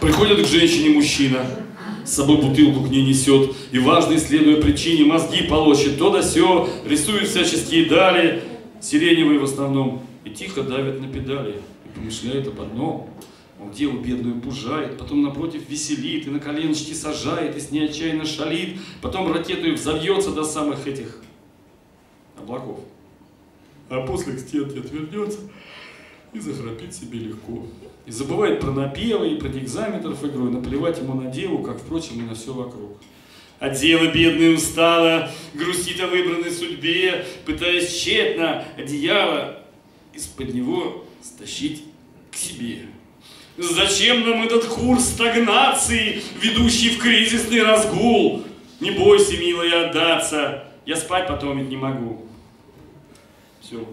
Приходит к женщине мужчина, с собой бутылку к ней несет, и важно, следуя причине, мозги полощет то да сё, рисует всяческие дали, сиреневые в основном, и тихо давит на педали, и помышляет об одном. Он деву бедную пужает, потом напротив веселит, и на коленочки сажает, и с ней отчаянно шалит, потом ракетой взовьется до самых этих облаков. А после к стенке отвернется и захрапит себе легко. И забывает про напевы и про декзаметров игру, и наплевать ему на деву, как, впрочем, и на все вокруг. А дева бедная устала, грустит о выбранной судьбе, пытаясь тщетно одеяло из-под него стащить к себе. Зачем нам этот курс стагнации, ведущий в кризисный разгул? Не бойся, милая, отдаться, я спать потом ведь не могу. Все.